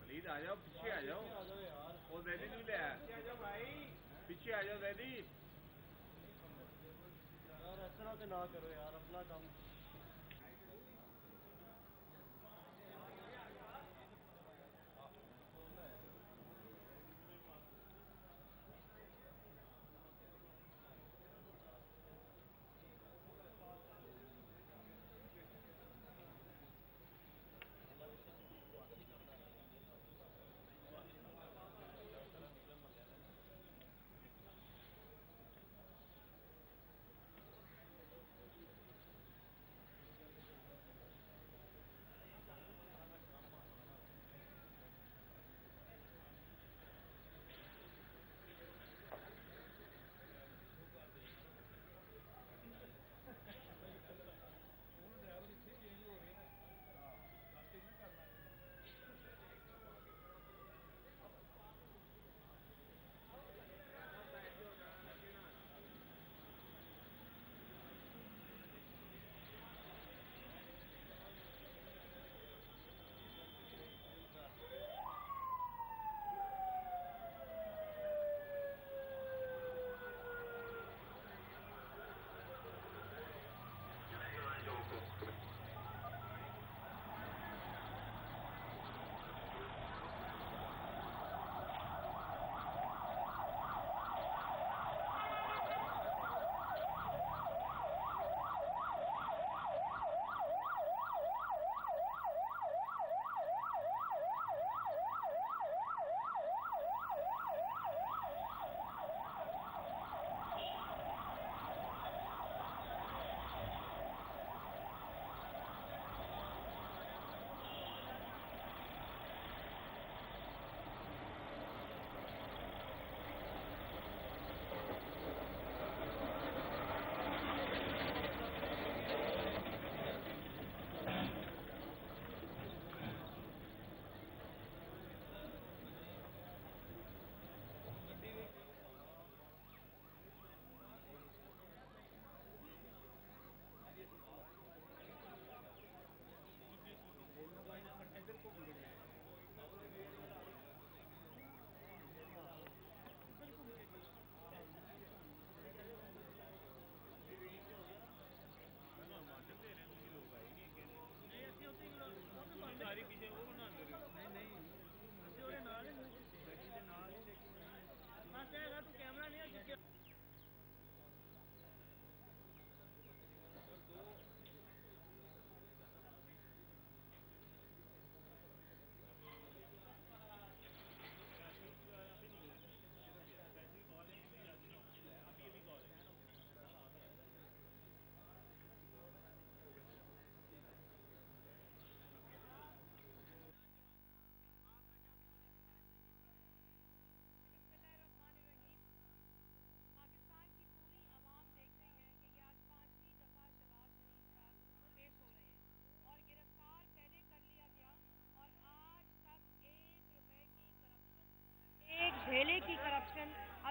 ولید آ جاؤ پیچھے آ جاؤ وہ زیدی نہیں لے آیا پیچھے آ جاؤ زیدی یار اس طرح تو نہ کرو یار اپنا کام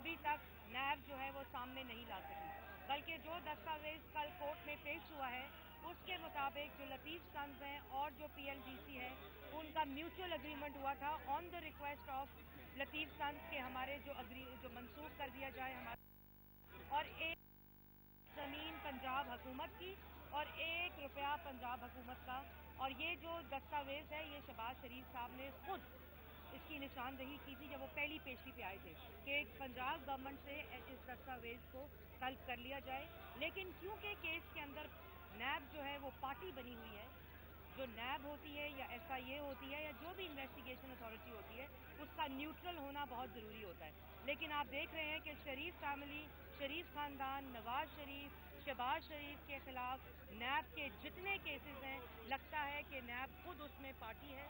ابھی تک نیب جو ہے وہ سامنے نہیں لا سکی۔ بلکہ جو دستاویز کل کورٹ میں پیش ہوا ہے، اس کے مطابق جو لطیف سنز ہیں اور جو پی ایل ڈی سی ہے، ان کا میوچول اگریمنٹ ہوا تھا on the request of Latif sons کے ہمارے جو اگری، جو منسوخ کر دیا جائے ہمارے۔ اور ایک زمین پنجاب حکومت کی اور ایک روپیہ پنجاب حکومت کا۔ اور یہ جو دستاویز ہے، یہ شباز شریف صاحب نے خود کی نشاندہی کی تھی جب وہ پہلی پیشی پہ آئے تھے کہ پنجاب گورنمنٹ سے اس دستاویز کو طلب کر لیا جائے۔ لیکن کیونکہ کیس کے اندر نیب جو ہے وہ پارٹی بنی ہوئی ہے، جو نیب ہوتی ہے یا ایف آئی اے ہوتی ہے یا جو بھی انویسٹیگیشن اتھارٹی ہوتی ہے، اس کا نیوٹرل ہونا بہت ضروری ہوتا ہے۔ لیکن آپ دیکھ رہے ہیں کہ شریف فیملی، شریف خاندان، نواز شریف، شہباز شریف کے خلاف نیب کے جتنے کیسز ہیں، لگتا ہے کہ نیب خود اس میں پارٹی ہے۔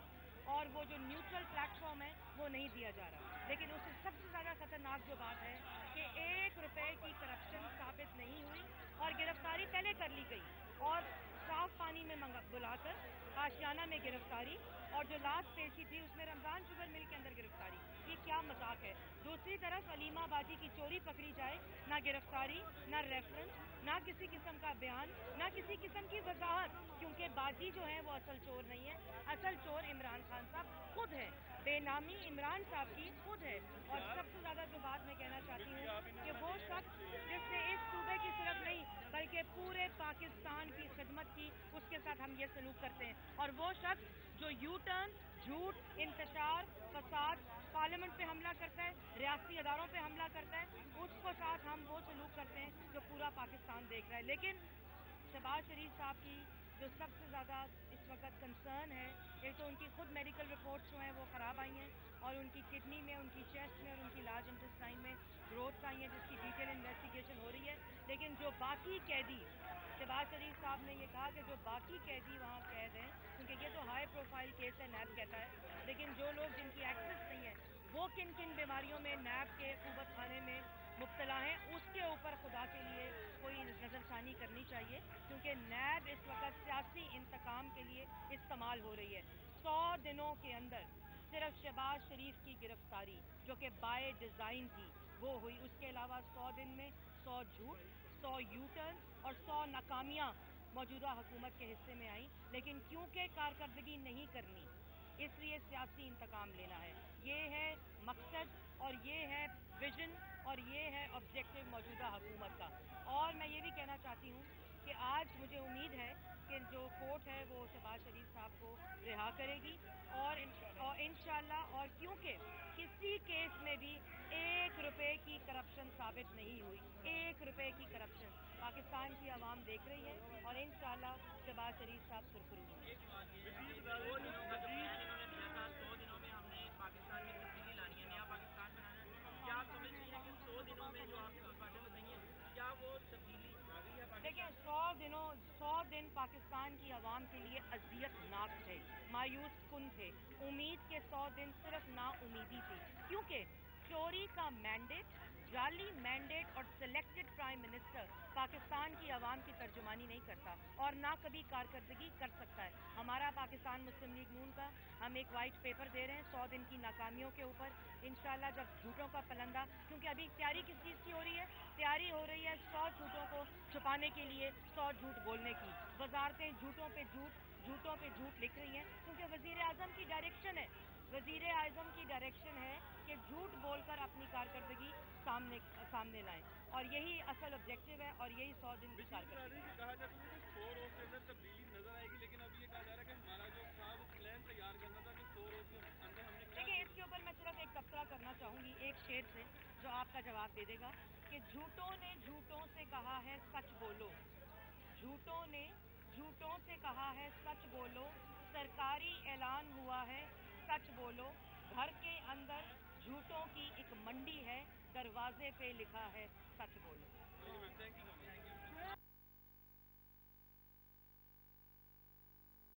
اور وہ جو نیوٹرل پلیٹ فارم ہے، وہ نہیں دیا جا رہا۔ لیکن اس سے سب سے زیادہ خطرناک جو بات ہے کہ ایک روپے کی کرپشن ثابت نہیں ہوئی اور گرفتاری پہلے کر لی گئی اور صاف پانی میں بلا کر آشیانہ میں گرفتاری اور جو لاسٹ پیشی تھی، اس میں رمضان شوگر مل کے اندر گرفتاری۔ یہ کیا مذاق ہے؟ دوسری طرف علیمہ آبادی کی چوری پکڑی جائے، نہ گرفتاری، نہ ریفرنس نہ کسی قسم کا بیان، نہ کسی قسم کی وضاحت، کیونکہ باجی جو ہے وہ اصل چور نہیں ہے اصل چور عمران خان صاحب خود ہے بے نامی عمران صاحب کی خود ہے اور سب سے زیادہ جو بات میں کہنا چاہتی ہوں کہ وہ شخص جس نے اس صوبے کی صرف نہیں، بلکہ پورے پاکستان کی خدمت کی، اس کے ساتھ ہم یہ سلوک کرتے ہیں۔ اور وہ شخص جو یو ٹرن جھوٹ، انتشار، فساد پارلیمنٹ پہ حملہ کرتا ہے، ریاستی اداروں پہ حملہ کرتا ہے۔ اس کو ساتھ ہم وہ سلوک کرتے ہیں جو پورا پاکستان دیکھ رہا ہے۔ لیکن شہباز شریف صاحب کی جو سب سے زیادہ اس وقت کنسرن ہے، ایک تو ان کی خود میڈیکل رپورٹس جو ہیں وہ خراب آئی ہیں اور ان کی کڈنی میں، ان کی چیسٹ میں اور ان کی لارج انٹسٹائن میں گروتھ آئی ہیں، جس کی ڈیٹیل انویسٹیگیشن ہو رہی ہے۔ لیکن جو باقی قیدی، شہباز شریف صاحب نے یہ کہا کہ جو باقی قیدی وہاں قید ہیں، کیونکہ یہ تو ہائی پروفائل کیس ہے نیب کہتا ہے۔ لیکن جو لوگ جن کی ایکسس نہیں ہے وہ کن کن بیماریوں میں نیب کے قوت خانے میں مبتلا ہیں، اس کے اوپر خدا کے لیے کوئی نظر ثانی کرنی چاہیے، کیونکہ نیب اس وقت سیاسی انتقام کے لیے استعمال ہو رہی ہے۔ سو دنوں کے اندر صرف شہباز شریف کی گرفتاری جو کہ بائے ڈیزائن تھی، وہ ہوئی۔ اس کے علاوہ سو دن میں سو جھوٹ، سو یوٹرن اور سو ناکامیاں موجودہ حکومت کے حصے میں آئیں۔ لیکن کیونکہ کارکردگی نہیں کرنی، اس لیے سیاسی انتقام لینا ہے۔ یہ ہے مقصد اور یہ ہے ویژن اور یہ ہے آبجیکٹو موجودہ حکومت کا اور میں یہ بھی کہنا چاہتی ہوں کہ آج مجھے امید ہے کہ جو کورٹ ہے وہ شہباز شریف صاحب کو رہا کرے گی اور انشاءاللہ اور کیونکہ کسی کیس میں بھی ایک روپے کی کرپشن ثابت نہیں ہوئی ایک روپے کی کرپشن پاکستان کی عوام دیکھ رہی ہے اور انشاءاللہ شہباز شریف صاحب سرخرو پاکستان میں تبدیلی لانی ہے، نیا پاکستان بنانا ہے۔ کیا آپ سمجھتی ہیں کہ سو دنوں میں جو آپ باتیں کیا وہ تبدیلی دیکھیے سو دنوں، سو دن پاکستان کی عوام کے لیے اذیت ناک تھے، مایوس کن تھے۔ امید کے سو دن صرف نا امیدی تھی کیونکہ چوری کا مینڈیٹ جعلی مینڈیٹ اور سلیکٹڈ پرائم منسٹر پاکستان کی عوام کی ترجمانی نہیں کرتا۔ اور نہ کبھی کارکردگی کر سکتا ہے۔ ہمارا پاکستان مسلم لیگ نون کا، ہم ایک وائٹ پیپر دے رہے ہیں، سو دن کی ناکامیوں کے اوپر۔ انشاءاللہ جب جھوٹوں کا پلندہ، کیونکہ ابھی تیاری کس چیز کی ہو رہی ہے؟ تیاری ہو رہی ہے سو جھوٹوں کو چھپانے کے لیے، سو جھوٹ بولنے کی۔ وزارتیں جھوٹوں پہ جھوٹ، جھوٹوں پہ جھوٹ لکھ رہی ہیں، کیونکہ وزیر اعظم کی ڈائریکشن ہے۔ وزیر اعظم کی ڈائریکشن ہے کہ جھوٹ بول کر اپنی کارکردگی سامنے سامنے لائیں۔ اور یہی اصل آبجیکٹو ہے اور یہی سو دن کی کارکردگی ہے دیکھیں اس کے اوپر میں صرف ایک تبصرہ کرنا چاہوں گی ایک شیر سے جو آپ کا جواب دے دے گا کہ جھوٹوں نے جھوٹوں سے کہا ہے سچ بولو۔ جھوٹوں نے جھوٹوں سے کہا ہے سچ بولو۔ سرکاری اعلان ہوا ہے سچ بولو، گھر کے اندر جھوٹوں کی ایک منڈی ہے، دروازے پہ لکھا ہے سچ بولو۔